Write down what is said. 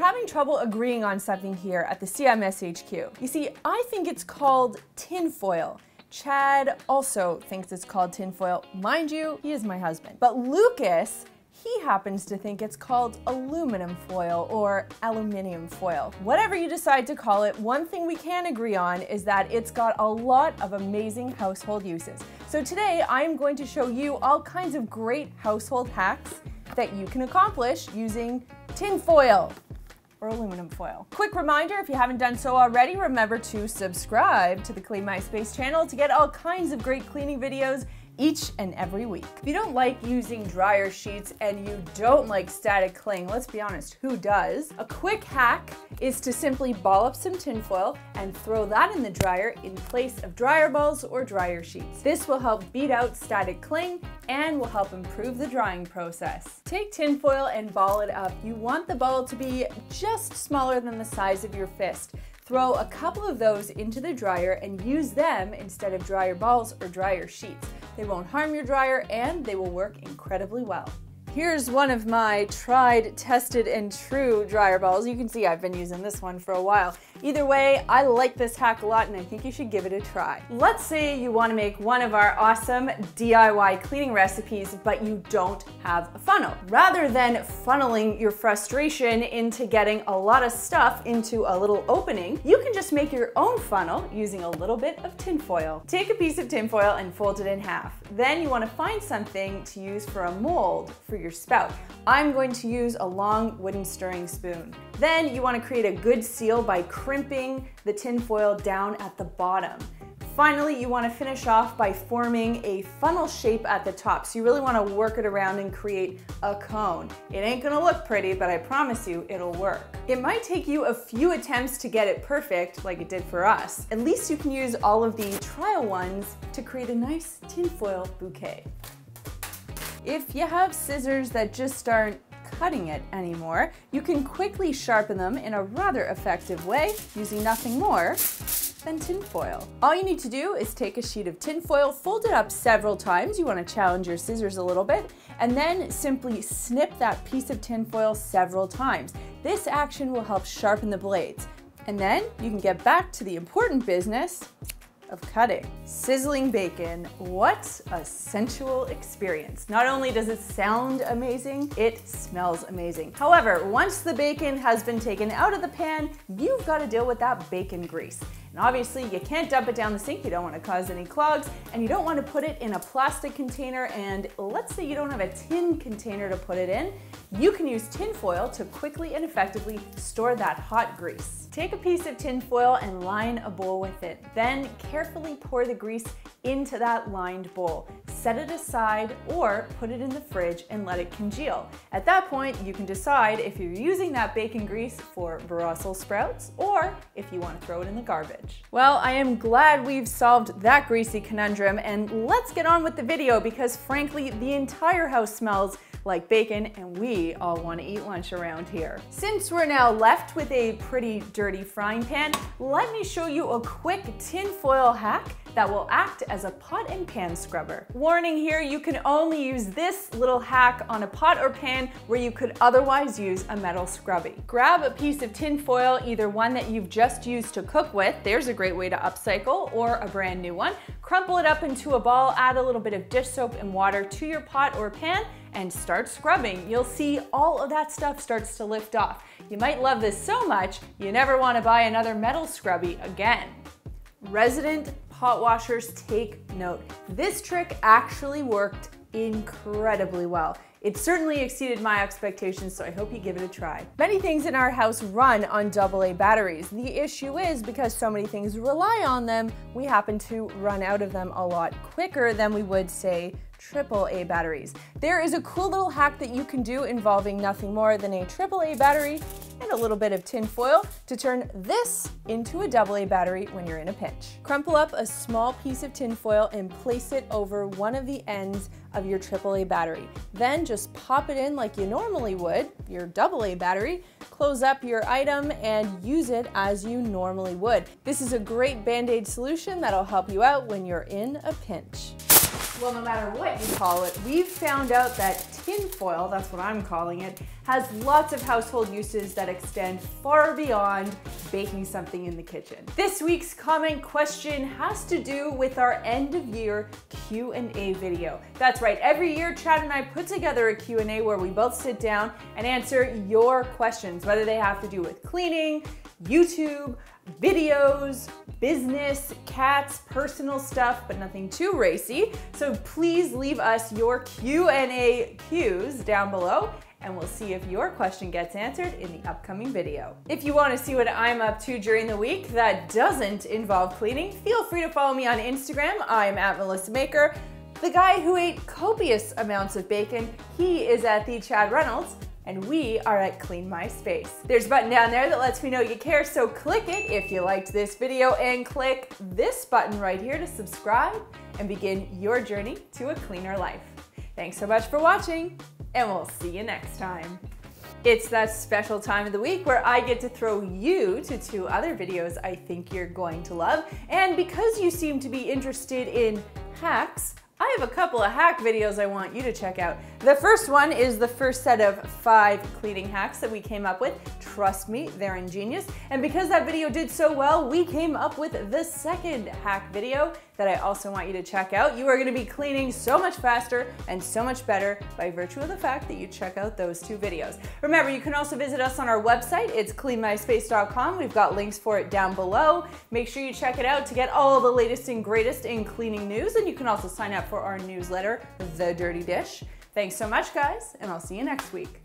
having trouble agreeing on something here at the CMSHQ. You see, I think it's called tinfoil. Chad also thinks it's called tinfoil. Mind you, he is my husband. But Lucas he happens to think it's called aluminum foil or aluminium foil. Whatever you decide to call it, one thing we can agree on is that it's got a lot of amazing household uses. So today I am going to show you all kinds of great household hacks that you can accomplish using tin foil or aluminum foil. Quick reminder, if you haven't done so already, remember to subscribe to the Clean My Space channel to get all kinds of great cleaning videos each and every week. If you don't like using dryer sheets and you don't like static cling, let's be honest, who does? A quick hack is to simply ball up some tinfoil and throw that in the dryer in place of dryer balls or dryer sheets. This will help beat out static cling and will help improve the drying process. Take tinfoil and ball it up. You want the ball to be just smaller than the size of your fist. Throw a couple of those into the dryer and use them instead of dryer balls or dryer sheets. They won't harm your dryer and they will work incredibly well. Here's one of my tried, tested, and true dryer balls. You can see I've been using this one for a while. Either way, I like this hack a lot and I think you should give it a try. Let's say you wanna make one of our awesome DIY cleaning recipes, but you don't have a funnel. Rather than funneling your frustration into getting a lot of stuff into a little opening, you can just make your own funnel using a little bit of tinfoil. Take a piece of tinfoil and fold it in half. Then you wanna find something to use for a mold for your spout. I'm going to use a long wooden stirring spoon. Then you wanna create a good seal by crimping the tin foil down at the bottom. Finally, you wanna finish off by forming a funnel shape at the top. So you really wanna work it around and create a cone. It ain't gonna look pretty, but I promise you it'll work. It might take you a few attempts to get it perfect, like it did for us. At least you can use all of the trial ones to create a nice tinfoil bouquet. If you have scissors that just aren't cutting it anymore, you can quickly sharpen them in a rather effective way using nothing more than tinfoil. All you need to do is take a sheet of tinfoil, fold it up several times, you wanna challenge your scissors a little bit, and then simply snip that piece of tinfoil several times. This action will help sharpen the blades. And then you can get back to the important business of cutting. Sizzling bacon, what a sensual experience. Not only does it sound amazing, it smells amazing. However, once the bacon has been taken out of the pan, you've got to deal with that bacon grease. And obviously you can't dump it down the sink, you don't wanna cause any clogs, and you don't wanna put it in a plastic container, and let's say you don't have a tin container to put it in, you can use tin foil to quickly and effectively store that hot grease. Take a piece of tin foil and line a bowl with it. Then carefully pour the grease into that lined bowl. Set it aside or put it in the fridge and let it congeal. At that point, you can decide if you're using that bacon grease for Brussels sprouts or if you want to throw it in the garbage. Well, I am glad we've solved that greasy conundrum and let's get on with the video because frankly, the entire house smells like bacon, and we all want to eat lunch around here. Since we're now left with a pretty dirty frying pan, let me show you a quick tinfoil hack that will act as a pot and pan scrubber. Warning here, you can only use this little hack on a pot or pan where you could otherwise use a metal scrubby. Grab a piece of tin foil, either one that you've just used to cook with, there's a great way to upcycle, or a brand new one. Crumple it up into a ball, add a little bit of dish soap and water to your pot or pan, and start scrubbing. You'll see all of that stuff starts to lift off. You might love this so much, you never wanna buy another metal scrubby again. Resident pot washers take note. This trick actually worked incredibly well. It certainly exceeded my expectations, so I hope you give it a try. Many things in our house run on AA batteries. The issue is because so many things rely on them, we happen to run out of them a lot quicker than we would say AAA batteries. There is a cool little hack that you can do involving nothing more than a AAA battery and a little bit of tin foil to turn this into a AA battery when you're in a pinch. Crumple up a small piece of tin foil and place it over one of the ends of your AAA battery. Then just pop it in like you normally would, your AA battery, close up your item and use it as you normally would. This is a great band-aid solution that'll help you out when you're in a pinch. Well, no matter what you call it, we've found out that tinfoil, that's what I'm calling it, has lots of household uses that extend far beyond baking something in the kitchen. This week's comment question has to do with our end of year Q&A video. That's right, every year Chad and I put together a Q&A where we both sit down and answer your questions, whether they have to do with cleaning, YouTube, videos, business, cats, personal stuff, but nothing too racy. So please leave us your Q&A cues down below and we'll see if your question gets answered in the upcoming video. If you want to see what I'm up to during the week that doesn't involve cleaning, feel free to follow me on Instagram. I'm at Melissa Maker. The guy who ate copious amounts of bacon, he is at the Chad Reynolds and we are at Clean My Space. There's a button down there that lets me know you care, so click it if you liked this video and click this button right here to subscribe and begin your journey to a cleaner life. Thanks so much for watching, and we'll see you next time. It's that special time of the week where I get to throw you to two other videos I think you're going to love. And because you seem to be interested in hacks, I have a couple of hack videos I want you to check out. The first one is the first set of five cleaning hacks that we came up with. Trust me, they're ingenious. And because that video did so well, we came up with the second hack video that I also want you to check out. You are gonna be cleaning so much faster and so much better by virtue of the fact that you check out those two videos. Remember, you can also visit us on our website. It's cleanmyspace.com. We've got links for it down below. Make sure you check it out to get all the latest and greatest in cleaning news. And you can also sign up for our newsletter, The Dirty Dish. Thanks so much, guys, and I'll see you next week.